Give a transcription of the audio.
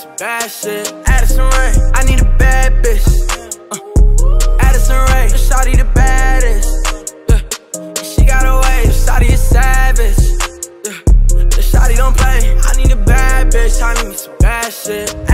some bad shit. Addison Rae, I need a bad bitch. Uh, Addison Rae, Shawty the baddest. Yeah. She got a way, Shawty is savage. Yeah. The Shawty don't play. I need a bad bitch. I need some bad shit.